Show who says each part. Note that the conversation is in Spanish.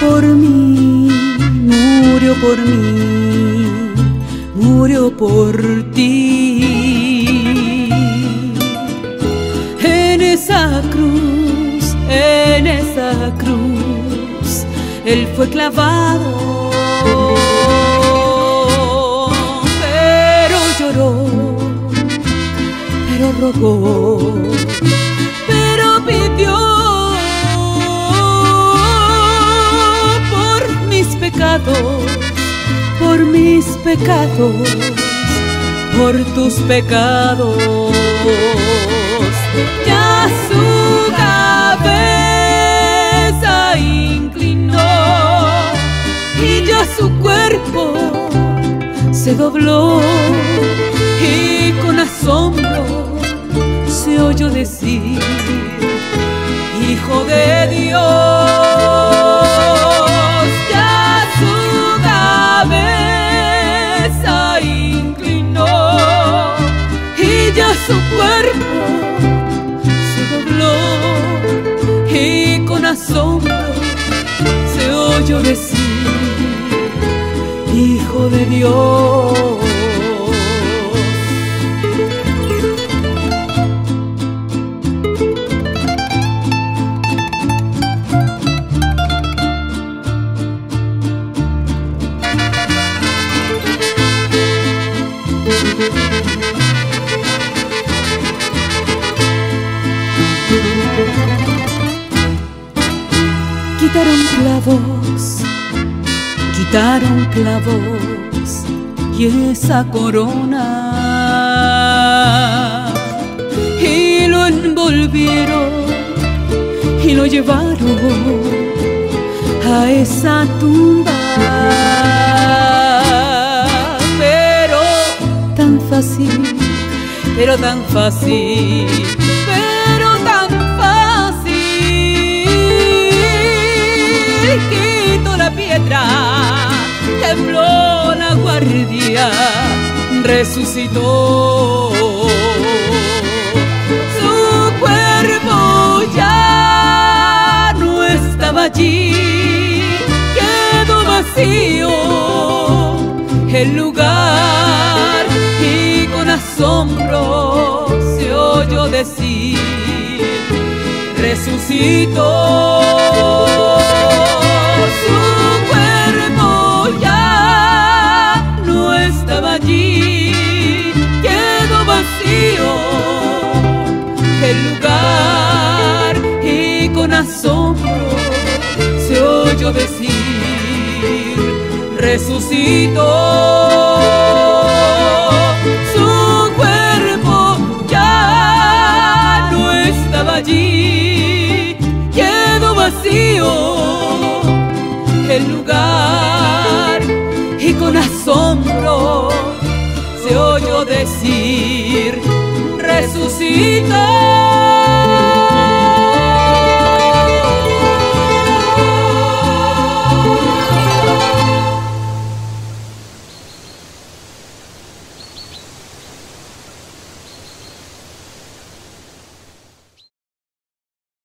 Speaker 1: por mí, murió por mí, murió por ti. En esa cruz, en esa cruz, Él fue clavado. Pero lloró, pero rogó, por mis pecados, por tus pecados. Ya su cabeza inclinó y ya su cuerpo se dobló y con asombro se oyó decir, Hijo de Dios, cuerpo se dobló y con asombro se oyó decir, Hijo de Dios. Quitaron clavos, quitaron clavos y esa corona y lo envolvieron y lo llevaron a esa tumba. Pero tan fácil, pero tan fácil, tembló la guardia, resucitó. Su cuerpo ya no estaba allí, quedó vacío el lugar y con asombro se oyó decir, resucitó. Y con asombro se oyó decir, resucitó. Su cuerpo ya no estaba allí, quedó vacío el lugar y con asombro se oyó decir, resucitó.